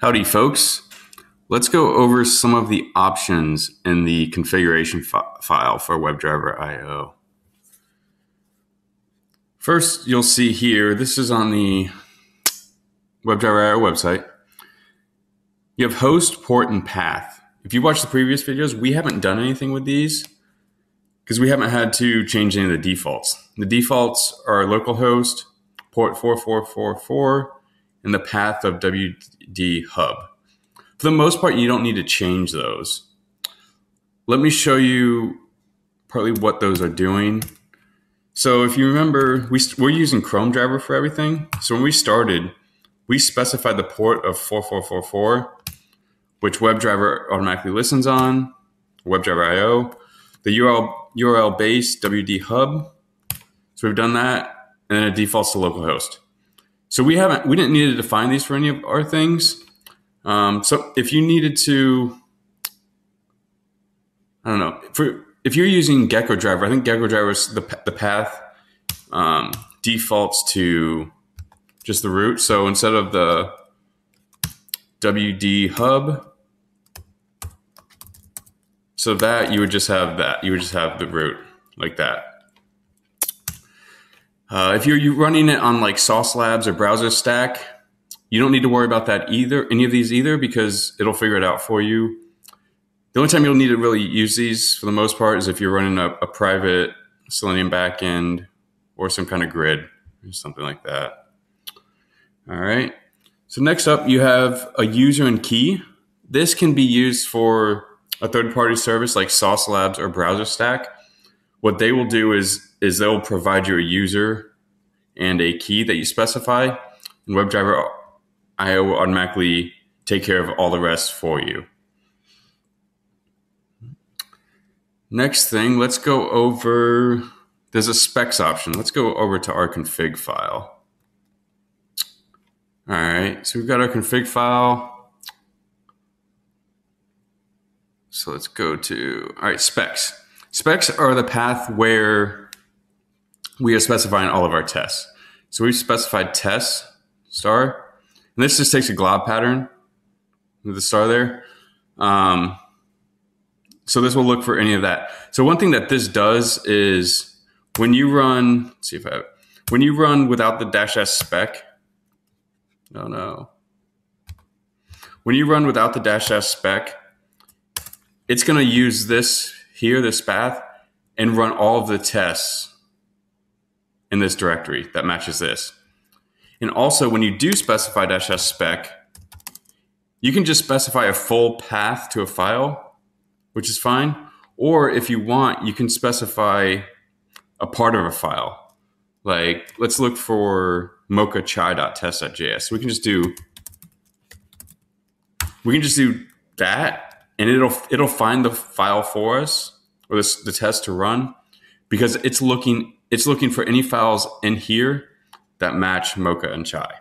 Howdy, folks. Let's go over some of the options in the configuration fi- file for WebDriver IO. First, you'll see here, this is on the WebDriver IO website. You have host, port, and path. If you watch the previous videos, we haven't done anything with these because we haven't had to change any of the defaults. The defaults are localhost, port 4444, and the path of WD Hub. For the most part, you don't need to change those. Let me show you partly what those are doing. So if you remember, we, we're using Chrome driver for everything. So when we started, we specified the port of 4444, which WebDriver automatically listens on, WebDriver IO, the URL, URL base WD Hub. So we've done that, and then it defaults to localhost. So we haven't, we didn't need to define these for any of our things. Um, so if you needed to, I don't know, for if you're using Gecko driver, I think Gecko driver is the the path um, defaults to just the root. So instead of the WD hub, so that you would just have that. You would just have the root like that. Uh, if you're running it on like Sauce Labs or BrowserStack, you don't need to worry about that either, any of these either, because it'll figure it out for you. The only time you'll need to really use these for the most part is if you're running a, a private Selenium backend or some kind of grid or something like that. All right. So next up, you have a user and key. This can be used for a third-party service like Sauce Labs or BrowserStack. What they will do is is they'll provide you a user and a key that you specify, and WebDriver IO will automatically take care of all the rest for you. Next thing, let's go over, there's a specs option. Let's go over to our config file. All right, so we've got our config file. So let's go to, all right, specs. Specs are the path where we are specifying all of our tests. So we've specified test star, and this just takes a glob pattern with the star there. Um, so this will look for any of that. So one thing that this does is when you run, see if I have, when you run without the dash s spec, oh no. When you run without the dash s spec, it's going to use this here, this path, and run all of the tests in this directory that matches this. And also when you do specify dash s spec, you can just specify a full path to a file, which is fine. Or if you want, you can specify a part of a file. Like let's look for mocha-chai.test.js. We can just do we can just do that and it'll it'll find the file for us or this, the test to run because it's looking it's looking for any files in here that match Mocha and Chai.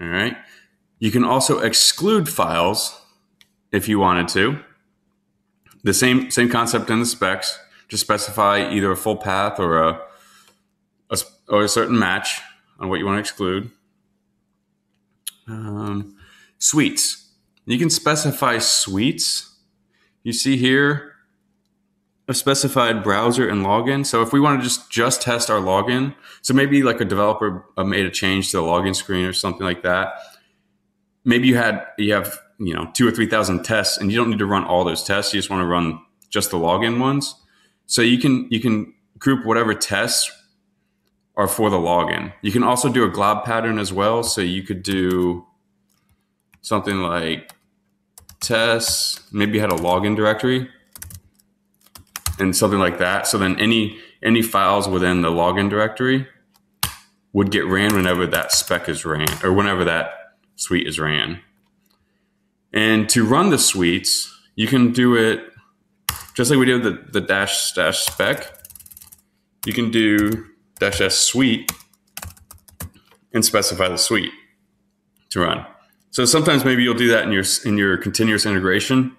All right. You can also exclude files if you wanted to. The same same concept in the specs. Just specify either a full path or a, a or a certain match on what you want to exclude. Um, suites. You can specify suites. You see here a specified browser and login. So if we want to just just test our login, so maybe like a developer uh, made a change to the login screen or something like that. Maybe you had you have you know two or three thousand tests, and you don't need to run all those tests. You just want to run just the login ones. So you can you can group whatever tests are for the login. You can also do a glob pattern as well. So you could do something like tests. Maybe had a login directory and something like that. So then any any files within the login directory would get ran whenever that spec is ran or whenever that suite is ran. And to run the suites, you can do it just like we did the, the dash dash spec. You can do dash s suite and specify the suite to run. So sometimes maybe you'll do that in your in your continuous integration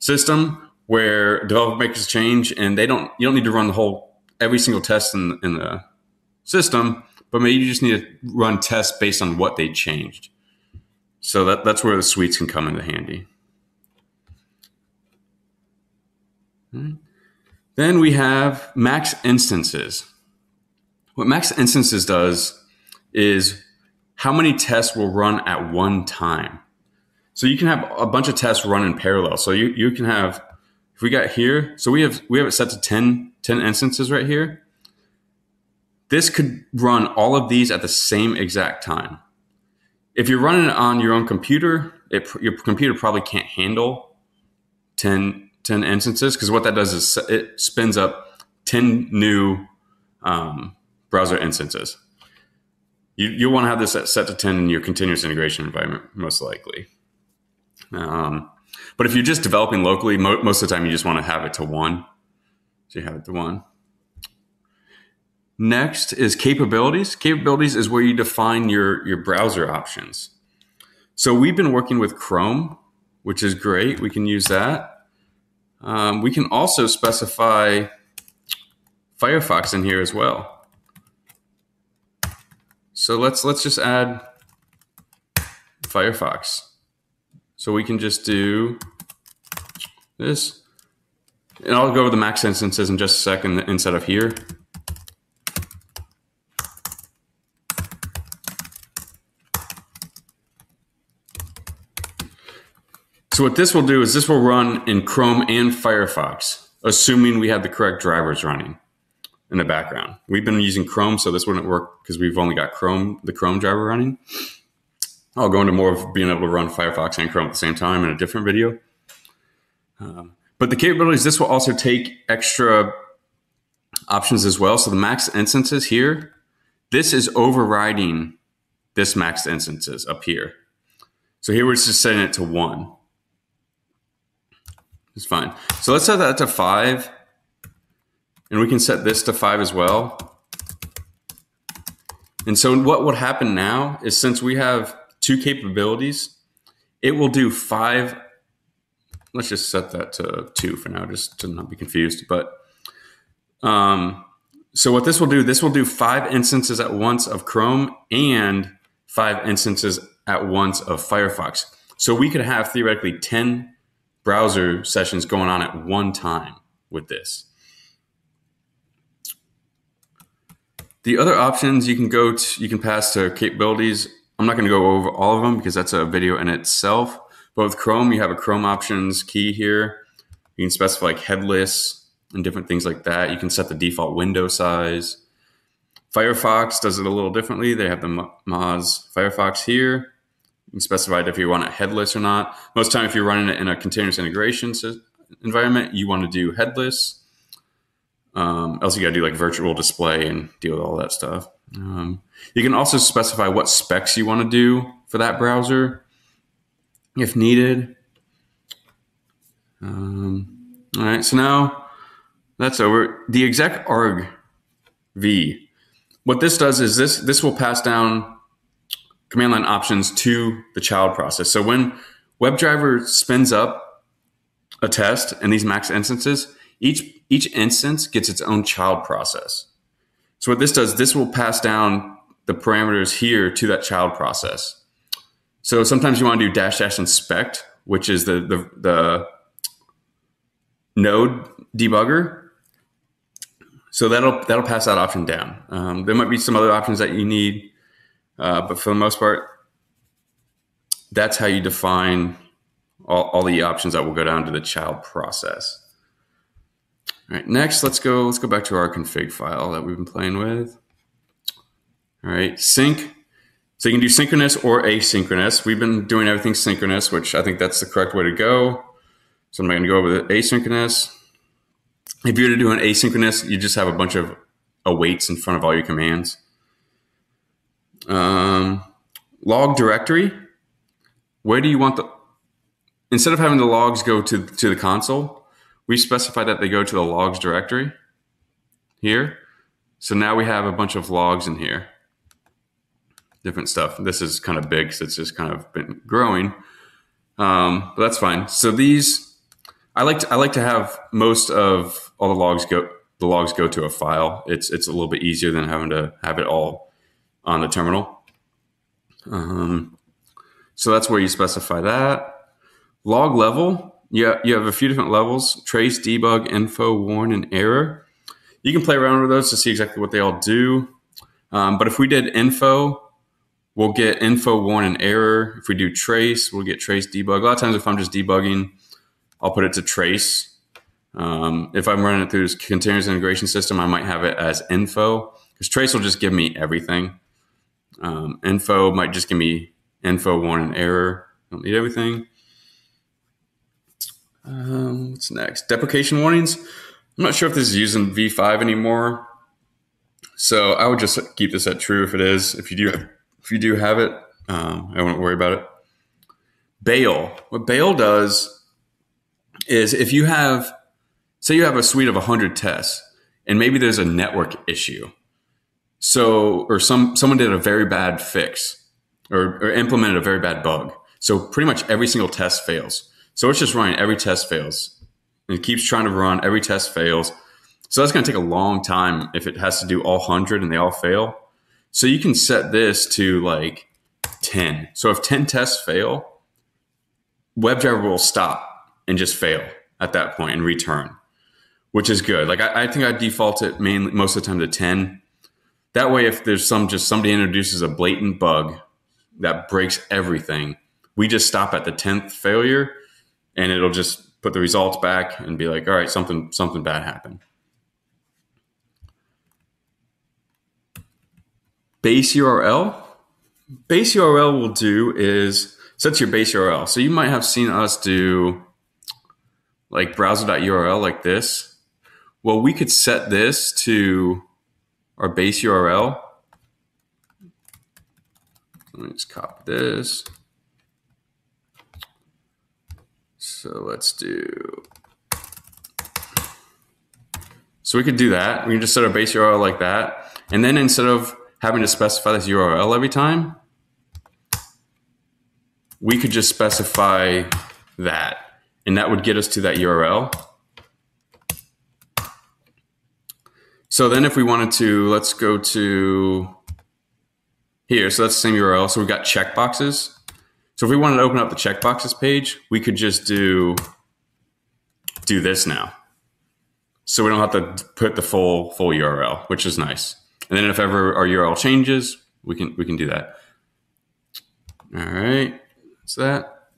system where developer makes a change and they don't you don't need to run the whole every single test in, in the system, but maybe you just need to run tests based on what they changed. So that, that's where the suites can come into handy. Then we have max instances. What max instances does is how many tests will run at one time. So you can have a bunch of tests run in parallel. So you, you can have, if we got here, so we have, we have it set to 10, 10 instances right here. This could run all of these at the same exact time. If you're running it on your own computer, it, your computer probably can't handle 10, 10 instances because what that does is it spins up 10 new um, browser instances. You, you want to have this set to 10 in your continuous integration environment, most likely. Um, but if you're just developing locally, mo most of the time you just want to have it to one. So you have it to one. Next is capabilities. Capabilities is where you define your, your browser options. So we've been working with Chrome, which is great. We can use that. Um, we can also specify Firefox in here as well. So let's let's just add Firefox. So we can just do this. And I'll go over the max instances in just a second instead of here. So what this will do is this will run in Chrome and Firefox, assuming we have the correct drivers running in the background. We've been using Chrome, so this wouldn't work because we've only got Chrome, the Chrome driver running. I'll go into more of being able to run Firefox and Chrome at the same time in a different video. Um, but the capabilities, this will also take extra options as well. So the max instances here, this is overriding this max instances up here. So here we're just setting it to one. It's fine. So let's set that to five. And we can set this to five as well. And so what would happen now is since we have two capabilities, it will do five. Let's just set that to two for now, just to not be confused. But um, so what this will do, this will do five instances at once of Chrome and five instances at once of Firefox. So we could have theoretically 10 browser sessions going on at one time with this. The other options you can go to, you can pass to capabilities. I'm not going to go over all of them because that's a video in itself. But with Chrome, you have a Chrome options key here. You can specify like headless and different things like that. You can set the default window size. Firefox does it a little differently. They have the Moz Firefox here. You can specify if you want it headless or not. Most time, if you're running it in a continuous integration environment, you want to do headless. Um, else you got to do like virtual display and deal with all that stuff. Um, you can also specify what specs you want to do for that browser if needed. Um, all right, so now that's over. The exec arg v. What this does is this this will pass down command line options to the child process. So when WebDriver spins up a test and these max instances, each each instance gets its own child process. So what this does, this will pass down the parameters here to that child process. So sometimes you want to do dash dash inspect, which is the the, the node debugger. So that'll that'll pass that option down. Um, there might be some other options that you need uh, but for the most part, that's how you define all, all the options that will go down to the child process. All right, next, let's go, let's go back to our config file that we've been playing with. All right, sync. So you can do synchronous or asynchronous. We've been doing everything synchronous, which I think that's the correct way to go. So I'm going to go over the asynchronous. If you're to do an asynchronous, you just have a bunch of awaits in front of all your commands. Um, log directory. Where do you want the, instead of having the logs go to, to the console, we specify that they go to the logs directory here. So now we have a bunch of logs in here, different stuff. This is kind of big because it's just kind of been growing, um, but that's fine. So these, I like to, I like to have most of all the logs go the logs go to a file. It's it's a little bit easier than having to have it all on the terminal. Um, So that's where you specify that. Log level, yeah, you have a few different levels trace, debug, info, warn, and error. You can play around with those to see exactly what they all do. Um, but if we did info, we'll get info, warn, and error. If we do trace, we'll get trace, debug. A lot of times, if I'm just debugging, I'll put it to trace. Um, if I'm running it through this continuous integration system, I might have it as info because trace will just give me everything. Um, info might just give me info, warn, and error. Don't need everything. Um, what's next? Deprecation warnings. I'm not sure if this is used in V5 anymore. So I would just keep this at true if it is. If you do, if you do have it, um, I wouldn't worry about it. Bail. What bail does is if you have, say, you have a suite of 100 tests, and maybe there's a network issue. So, or some someone did a very bad fix, or, or implemented a very bad bug. So pretty much every single test fails. So it's just running every test fails. And it keeps trying to run, every test fails. So that's going to take a long time if it has to do all 100 and they all fail. So you can set this to like 10. So if 10 tests fail, WebDriver will stop and just fail at that point and return, which is good. Like I, I think I default it mainly most of the time to 10. That way, if there's some just somebody introduces a blatant bug that breaks everything, we just stop at the 10th failure and it'll just put the results back and be like, all right, something something bad happened. Base URL. Base URL will do is sets your base URL. So you might have seen us do like browser.url like this. Well, we could set this to our base URL. Let me just copy this. So let's do. So we could do that. We can just set our base URL like that. And then instead of having to specify this URL every time, we could just specify that. And that would get us to that URL. So then if we wanted to, let's go to here. So that's the same URL. So we've got checkboxes. So if we wanted to open up the checkboxes page, we could just do do this now. So we don't have to put the full full URL, which is nice. And then if ever our URL changes, we can we can do that. All right. What's that?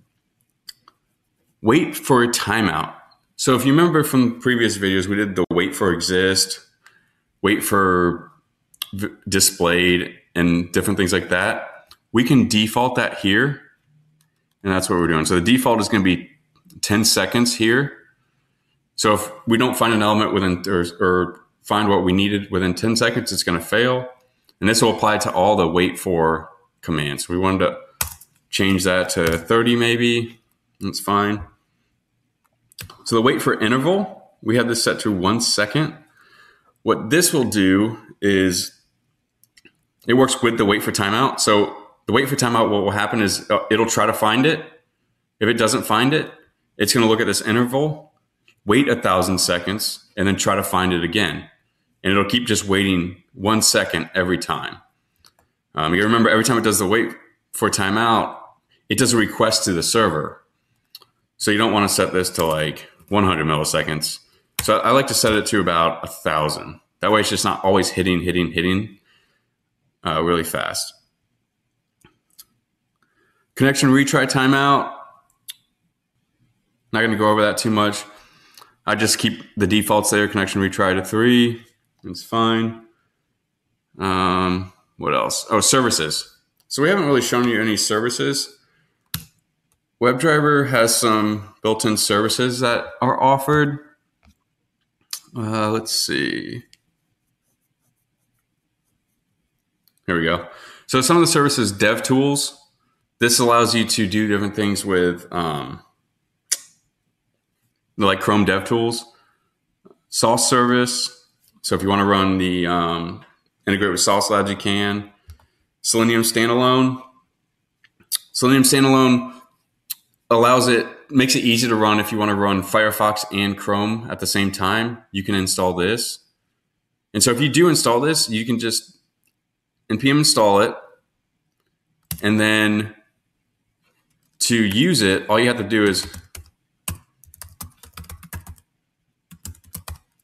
Wait for a timeout. So if you remember from previous videos, we did the wait for exist, wait for displayed, and different things like that. We can default that here and that's what we're doing. So the default is going to be 10 seconds here. So if we don't find an element within or, or find what we needed within 10 seconds, it's going to fail. And this will apply to all the wait for commands. We wanted to change that to 30 maybe. That's fine. So the wait for interval, we have this set to one second. What this will do is it works with the wait for timeout. So the wait for timeout, what will happen is uh, it'll try to find it. If it doesn't find it, it's going to look at this interval, wait a thousand seconds, and then try to find it again. And it'll keep just waiting one second every time. Um, you remember every time it does the wait for timeout, it does a request to the server. So you don't want to set this to like 100 milliseconds. So I like to set it to about a thousand. That way it's just not always hitting, hitting, hitting uh, really fast. Connection retry timeout. Not going to go over that too much. I just keep the defaults there. Connection retry to three. It's fine. Um, what else? Oh, services. So we haven't really shown you any services. WebDriver has some built-in services that are offered. Uh, let's see. Here we go. So some of the services, DevTools, this allows you to do different things with um, like Chrome DevTools, Sauce Service. So if you want to run the um, integrate with Sauce Labs, you can. Selenium Standalone. Selenium Standalone allows it makes it easy to run if you want to run Firefox and Chrome at the same time. You can install this. And so if you do install this, you can just npm install it and then to use it, all you have to do is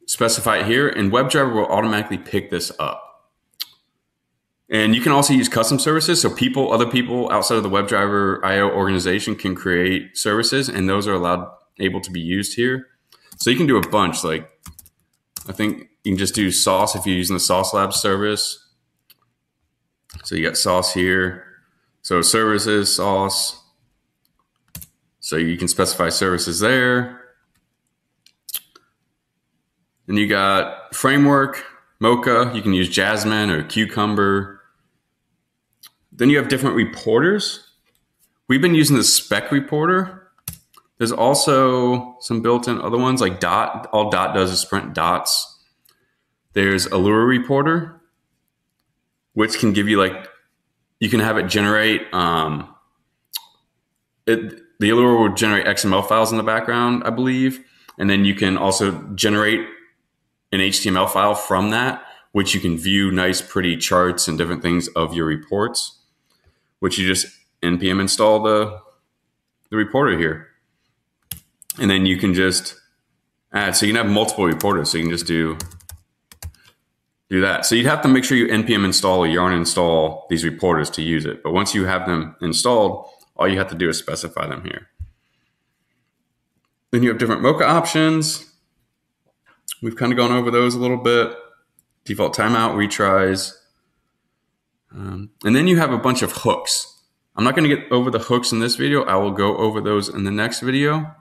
specify it here, and WebDriver will automatically pick this up. And you can also use custom services. So people, other people outside of the WebDriver IO organization can create services, and those are allowed able to be used here. So you can do a bunch. Like I think you can just do sauce if you're using the Sauce Labs service. So you got sauce here. So services, sauce. So you can specify services there. Then you got framework, Mocha. You can use Jasmine or Cucumber. Then you have different reporters. We've been using the spec reporter. There's also some built-in other ones like Dot. All Dot does is print dots. There's Allure reporter, which can give you like you can have it generate. Um, it, the Allure will generate XML files in the background, I believe, and then you can also generate an HTML file from that, which you can view nice, pretty charts and different things of your reports, which you just npm install the, the reporter here. And then you can just add, so you can have multiple reporters. So you can just do, do that. So you'd have to make sure you npm install or yarn install these reporters to use it. But once you have them installed, all you have to do is specify them here. Then you have different Mocha options. We've kind of gone over those a little bit. Default timeout, retries. Um, and then you have a bunch of hooks. I'm not going to get over the hooks in this video. I will go over those in the next video.